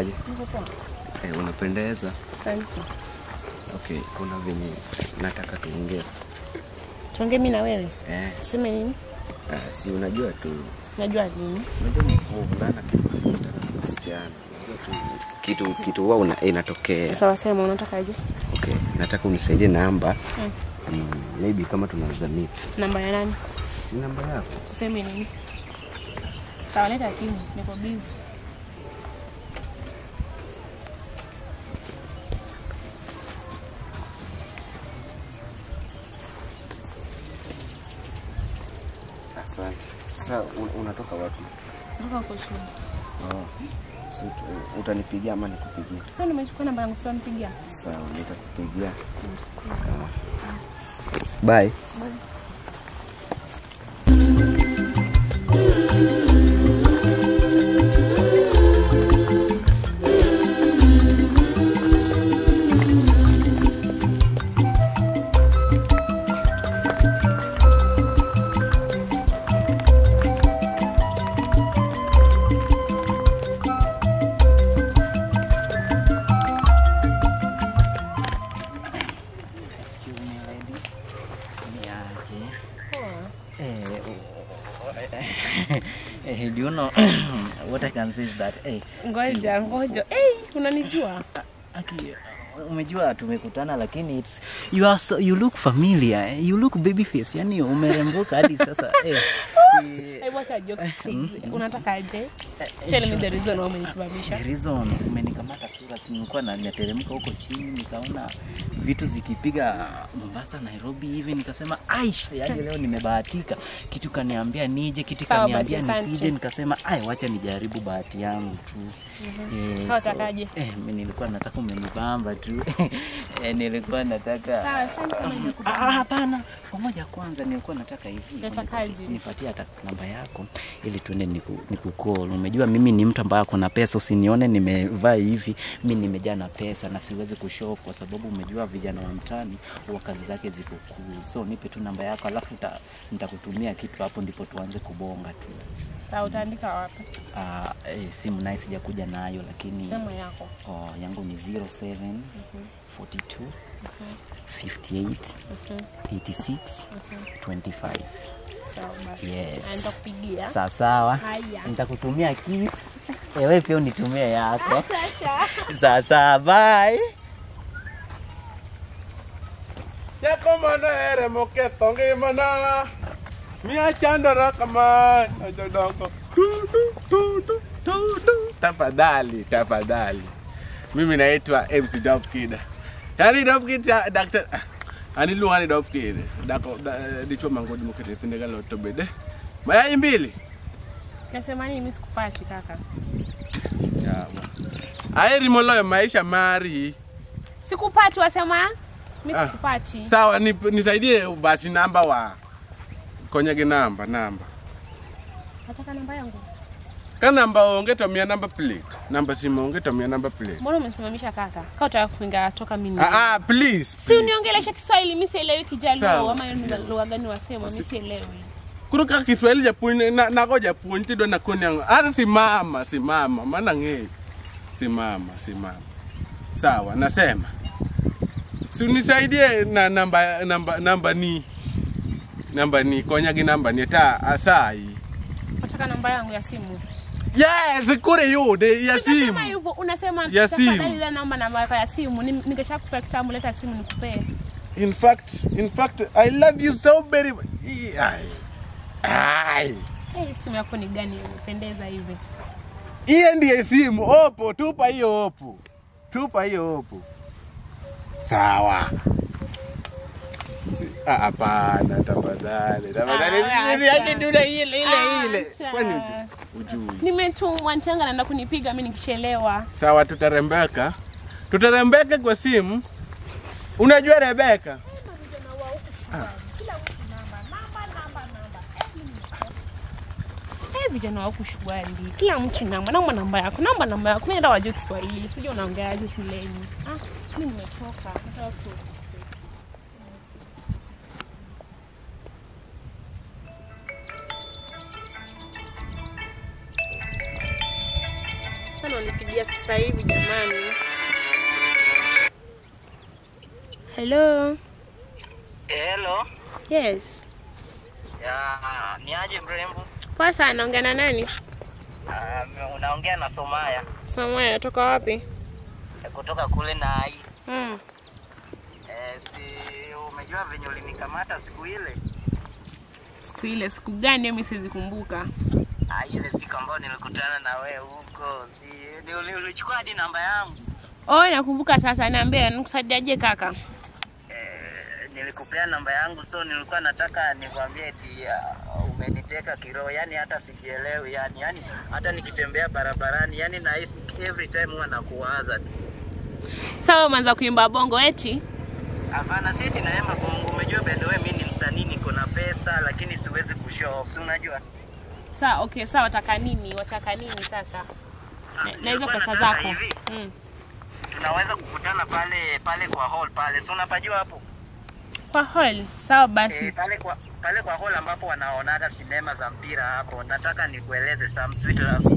poa. Eh, unapendeza. you Okay, kuna venye nataka tuongee. Tuongee mimi na wewe. Eh, Useme nini? ah, si unajua tu, Najua nini? unajua mvulana kitu msichana, tu kitu kitu huwa una- inatokea. Sawa sema unataka aje? Okay, nataka unisaidie namba Mm. mm, maybe kama tunaweza meet. Namba ya nani? Si namba yako? Tuseme nini? Sawa, leta simu. Niko busy. Sasa unatoka wapi? Kwa shule. Oh. So, utanipigia ama nikupigie? Sasa nimechukua namba yangu sio nipigia. Sawa, nitakupigia. Bye. Eh, eh, do you know what I can say is that hey, Ngoja, ngoja. hey, unanijua? aki umejua tumekutana lakini it's you are so, you look familiar eh, you look baby face yani umerembuka hadi sasa eh, si, Hebu acha jokes please. Unatakaje? Tell me the reason why umenisimamisha. The reason umenikamata sura, nilikuwa na nimeteremka huko chini nikaona vitu zikipiga Mombasa, Nairobi hivi, nikasema Aisha, yaani leo nimebahatika. Kitu kaniambia nije, kitu kaniambia nisije, nikasema ai, wacha nijaribu bahati yangu tu. Eh, Sawa, so, eh, mimi nilikuwa nataka umenibamba tu. Eh, nilikuwa nataka Ah, ah, hapana, pamoja kwanza, nilikuwa nataka hivi. Nipatie hata namba yako ili tuende niku, nikukol. Umejua mimi ni mtu ambaye ako na pesa, usinione nimevaa hivi, mi nimejaa na pesa na siwezi kushow kwa sababu umejua vijana wa mtani wa kazi zake ziko kuu, So nipe tu namba yako, alafu nitakutumia kitu hapo, ndipo tuanze kubonga tu. Sawa, utaandika wapi? Ah, e, simu naye sijakuja nayo, lakini simu yako. oh, yangu ni 07 42 58 86 25 Sawa basi. Yes. Na nitakupigia. Sawa sawa, nitakutumia kiss. Ewe pia unitumie yako. Sasa bye. sawa, bye. ere ere moketho ngimana Mia chandora kama tu. Tafadhali, tafadhali Mimi naitwa MC Dopkid Yaani Dopkid ya Dr. Ani luani Dopkid Dako, da- dichwa mangodi mokete tindega loto bede Mayai mbili Nasema nini mimi sikupati kaka? Aeri moloyo maisha mari Sikupati wasema? Mimi Ah. sikupati. Sawa, nip- nisaidie basi namba wa konyege namba, namba Nataka namba yangu. ka namba onge miya namba plate namba simu miya namba plate Mbona umesimamisha kaka? Kama utaka kuinga toka mimi. ah, ah, please, Si please. uniongelesha Kiswahili, mimi sielewi Kijaluo ama lugha gani wasema, mimi sielewi. Kuro kaka kiswahili japuonj na- nago japuonj tidwa nakoni ang'o hata simama simama maana ng'eyo simama simama sawa nasema si unisaidie na namba namba namba ni namba ni konya gi namba ni ta asai Nataka namba yangu ya simu. yes kure yude ya simu. simu hivyo, unasema Ya simu. ile namba namba yako ya simu. Ni- Ningeshakupa kitambo, leta simu nikupe. in fact in fact i love you so very much Ai. Eh, simu yako ni gani? Imependeza hivi? hiyo ndiye simu. Opo tupa hiyo opo. Tupa hiyo opo. Sawa. Ah, hapana tafadhali. Tafadhali Ah, niache tu ile ile ile. Kwani ujui? Nimetumwa nchanga naenda kunipiga mimi nikichelewa. sawa tutarembeka. Tutarembeka kwa simu. Unajua rebeka Eh, vijana wa huku shughuli. Kila mtu namba, naomba namba yako, namba namba yako. Mimi ndio wajua Kiswahili, sijui unaongeaje shuleni. Ah, mimi nimechoka. Nataka unanipigia sasa hivi jamani. Hello. Hello. Yes. Ya, ni aje mrembo? Poa sana, naongea na nani? Uh, unaongea na Somaya Somaya, toka wapi? eh, kutoka kule Nai. Mm. Eh, si umejua venye ulinikamata siku ile? Siku ile siku gani mimi siwezi kumbuka. Ah, ile siku ambayo nilikutana na wewe huko. Si ni ulichukua hadi namba yangu. Oh, nakumbuka sasa. Niambie, nikusaidiaje kaka? Eh, nilikupea namba yangu so nilikuwa nataka nikwambie eti umeniteka kiroho yani hata sijielewi yani yani hata nikitembea barabarani yani nahisi every time huwa nakuwaza tu Sawa, umeanza kuimba bongo eti? Hapana, si eti bongo. Umejua by the way, mimi ni msanii, niko na pesa lakini siwezi kushow off, si unajua? Sawa, okay, sawa. Wataka nini? Wataka nini sasa? naweza Na- Na hizo pesa zako. Mm. tunaweza kukutana pale pale kwa hall pale, si unapajua hapo Kwa hall. Sawa basi. e, pale kwa pale kwa hall ambapo wanaonaga sinema za mpira hapo. Nataka nikueleze some sweet love.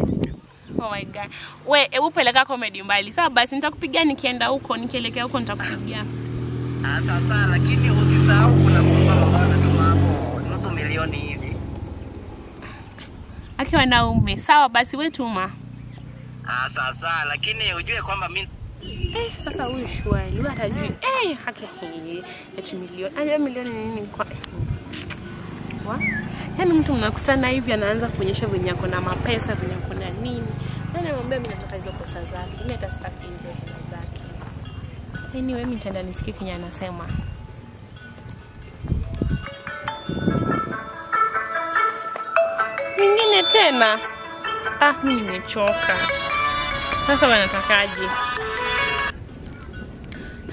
Oh my god. We, hebu peleka comedy mbali. Sawa basi, nitakupigia nikienda huko, nikielekea huko nitakupigia. Ah, sasa lakini usisahau kuna mambo nusu milioni hivi. Akiwa wanaume. Sawa basi, we tuma. Ah, sasa lakini ujue kwamba mimi Eh, sasa huyu shwari, huyu atajui. Eh, haki hii. Eti milioni. Aya milioni nini kwa Wa? Yaani mtu mnakutana hivi anaanza kuonyesha venye ako na mapesa, venye ako na nini. Yaani anamwambia mimi nataka hizo pesa zake. Mimi hata sitaki hizo pesa zake. Anyway, mimi nitaenda nisikie kenye anasema. Nyingine tena. Ah, mimi nimechoka. Sasa wanatakaje?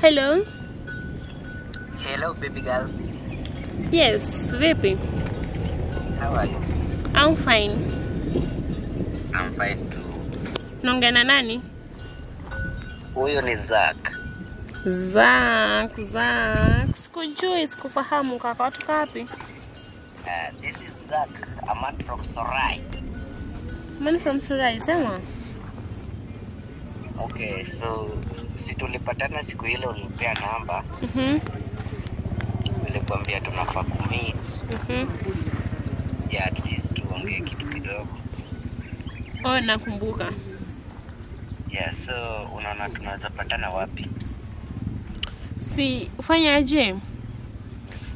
Hello. Hello baby girl. Yes, vipi? How are you? I'm fine. I'm fine too. Naongea na nani? Huyu ni Zack. Zack, Zack. Sikujui, sikufahamu kaka. Watu kapi? Uh, this is Zack. I'm at from Sorai. Man from Sorai, sema. Okay, so si tulipatana siku ile ulinipea namba, Mhm. Nilikwambia tunafaa kumeet Mhm. ya at least tuongee kitu kidogo. Oh, nakumbuka. Yeah, so unaona tunaweza patana wapi? Si ufanyaje?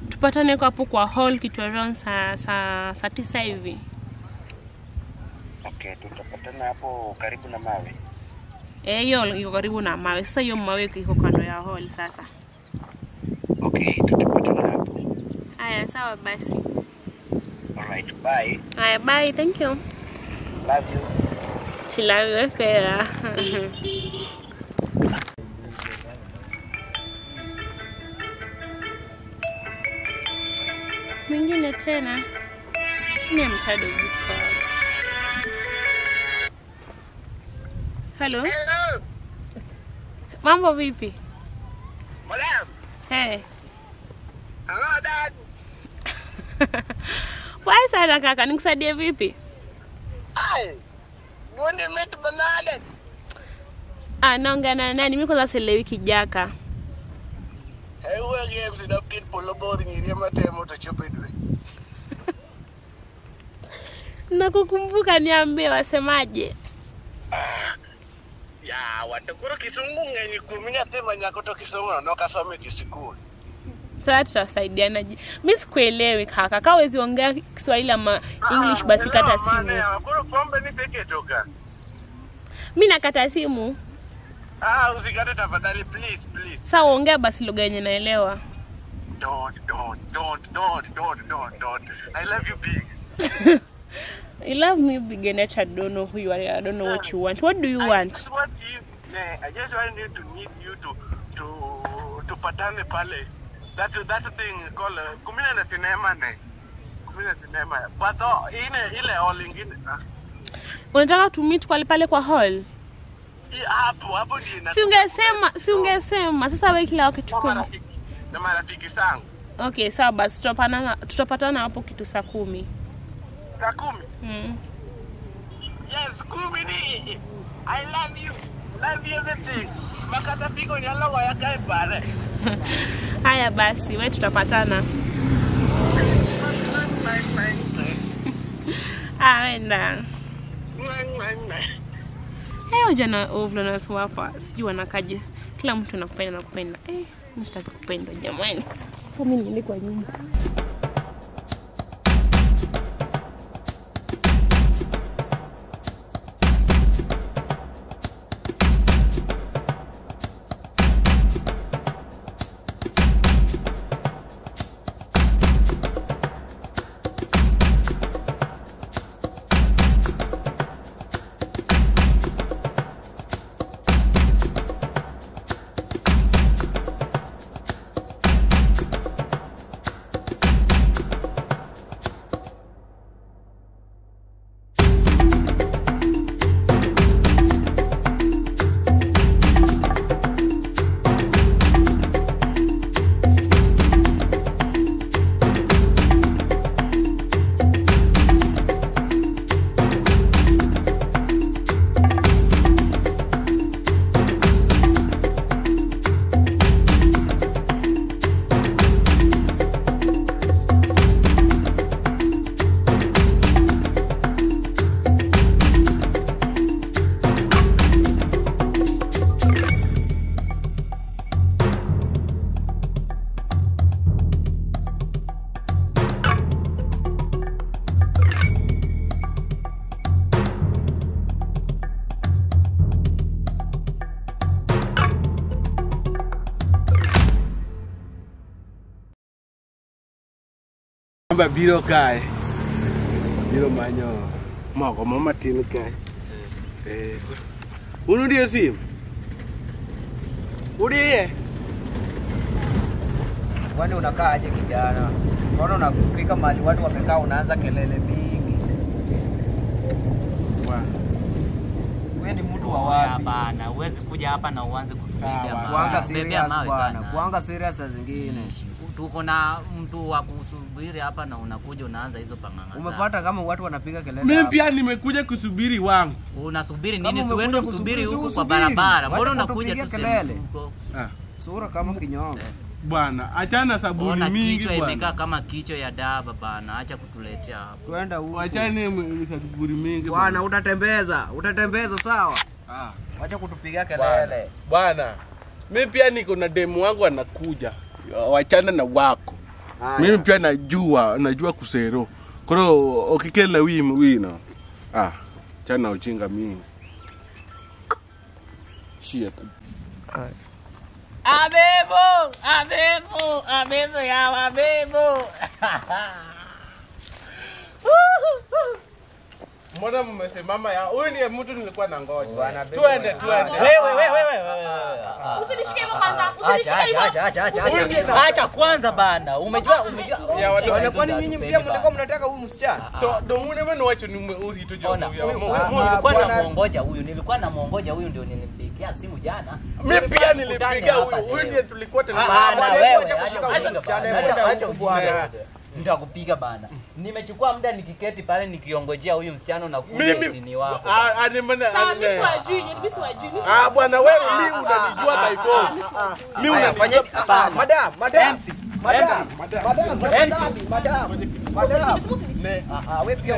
Tupatane hapo kwa hall kitu around saa saa saa tisa hivi. Okay, tutapatana hapo karibu na mawe. Eh, hiyo iko karibu na mawe. Sasa hiyo mawe iko kando ya hall sasa. Okay, tutapatana. Haya, sawa basi. Alright, bye. Haya, bye. Thank you. Love you. Chilawe pia. Mwingine tena. Mimi I'm tired of this calls. Hello? Hello, Mambo vipi? madam. Hey. Hello, dad. Wai sana kaka, nikusaidie vipi? Ah, naongea na nani? Mimi kwanza sielewi kijaka. Nakukumbuka, niambie wasemaje? Ya, watukuru kisungu ng'enyi kuom nyathi ma nyako to kisungu no kasome ki sikul. Sasa tutasaidianaje? Mimi sikuelewi kaka. Kama wezi ongea Kiswahili ama English basi kata simu. Mimi nakata simu. Ah, usikate tafadhali please please. Sasa ongea basi lugha yenye naelewa. Don't don't don't don't don't don't don't. I love you big. I love me big and I don't know who you are. I don't know what you want. What do you I want? just want you. I just want you to meet you to to to patane pale. That that thing called uh, kumina na cinema ne. Kumina cinema. But oh, ile ile all ingine. ah, Unataka to meet kwa pale kwa hall? Hapo hapo ndio Si ungesema, si ungesema. Sasa wewe kila wakati tuko na marafiki zangu. Okay, sawa basi tutapatana tutapatana hapo kitu saa kumi. Saa kumi. Mm. Yes, kumi ni I love you. Love you everything. Makata pigo ni alogo ya kai pale. Haya basi, we tutapatana. Aenda. Hey, Eh, ujana ovulanas hapa sijui wanakaje. Kila mtu anakupenda nakupenda. Eh, mimi sitaki kupendwa jamani. Sasa mimi niende kwa nyumba. Amba biro kae. Biro manyo mogo mo matin kae. Eh. Unu dio sim? Udie? Kwani unakaaje kijana? Mbona unafika mahali watu wamekaa unaanza kelele mingi? Wewe ni mtu wa wapi? bana, huwezi kuja hapa na uanze kutupiga. Kuanga serious bana. Kuanga serious zingine. Tuko na mtu wa kusubiri hapa na unakuja unaanza hizo panganga. Umepata kama watu wanapiga kelele Mimi pia nimekuja kusubiri wangu. Unasubiri nini? Si wewe kusubiri, msubiri huko huku kwa barabara. Mbona unakuja tu kelele. Ah. Sura kama kinyonga. Bwana, achana sabuni Ona mingi kichwa imekaa kama kichwa ya daba bana, acha kutuletea hapo. Kwenda huko. Achane sabuni mingi Bwana utatembeza, utatembeza sawa? Ah. Acha kutupigia kelele. Bwana, mimi pia niko na demu wangu anakuja. Wachana na wako. Mimi pia najua, najua kusero. Kwa hiyo okikela wim wino. Ah, chana ujinga mimi. Shia. Abebo, abebo, abebo ya abebo. Mbona mmesimama ya? Huyu ndiye mtu nilikuwa na ngoja. Tuende, tuende. Wewe wewe wewe. Usinishike hivyo kwanza. Usinishike hivyo. acha acha acha acha. Acha kwanza bana. Umejua umejua. Wale kwani nyinyi pia mlikuwa mnataka huyu msichana? To domune mwe wacho ni uri to jo. Nilikuwa na Ah, huyu ah, nilikuwa na namuongoja huyu, nilikuwa namuongoja huyu, ndio nilimpigia simu jana. Mimi pia hapa huyu. Huyu ndiye tulikuwa Bana, tunataka. wewe, acha kushika acha huyu msichana, acha bwana. Nitakupiga bana. Nimechukua muda nikiketi pale nikiongojea huyu msichana na kuja wako. ah, siwajui, mimi siwajui. mimi Ah bwana wewe mimi unanijua by force. Mimi unafanya ah, madam, madam. MC, Madam, madam, madam, madam, madam. Ah, ah, wewe pia